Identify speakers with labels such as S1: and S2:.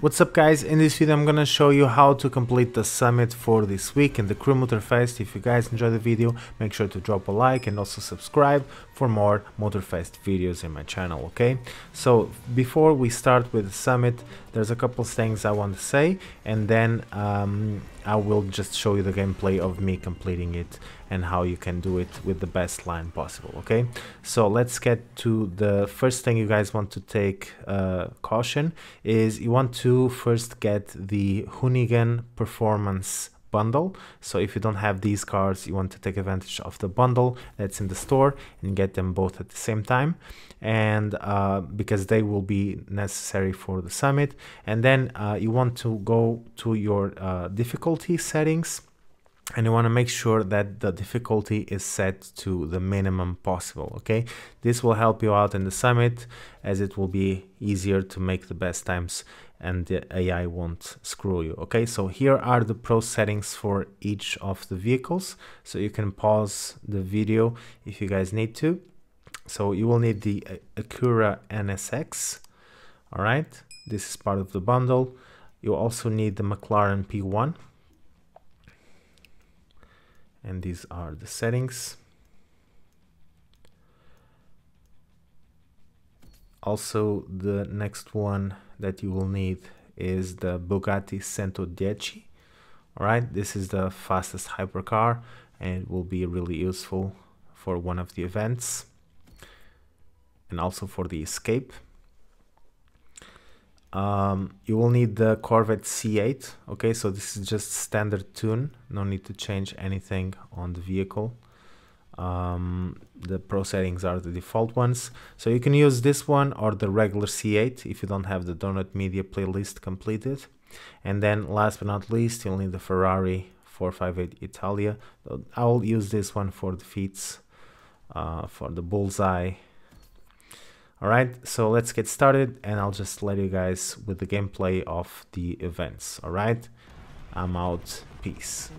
S1: What's up guys, in this video I'm gonna show you how to complete the summit for this week in the Crew Motorfest. If you guys enjoyed the video, make sure to drop a like and also subscribe for more Motorfest videos in my channel, okay? So before we start with the summit, there's a couple things I want to say and then um, I will just show you the gameplay of me completing it and how you can do it with the best line possible okay? So let's get to the first thing you guys want to take uh, caution is you want to first get the Hoonigan performance bundle. So if you don't have these cards you want to take advantage of the bundle that's in the store and get them both at the same time and uh, because they will be necessary for the summit. And then uh, you want to go to your uh, difficulty settings and you want to make sure that the difficulty is set to the minimum possible okay? This will help you out in the summit as it will be easier to make the best times and the AI won't screw you okay? So here are the pro settings for each of the vehicles. So you can pause the video if you guys need to so you will need the Acura NSX all right? This is part of the bundle. You also need the McLaren P1 and these are the settings. Also the next one that you will need is the Bugatti 110 all right? This is the fastest hypercar and it will be really useful for one of the events and also for the escape. Um, you will need the Corvette C8 okay? So this is just standard tune. No need to change anything on the vehicle. Um, the pro settings are the default ones. So you can use this one or the regular C8 if you don't have the Donut Media playlist completed. And then last but not least you'll need the Ferrari 458 Italia. I'll use this one for the feats uh, for the bullseye Alright, so let's get started and I'll just let you guys with the gameplay of the events. Alright, I'm out. Peace.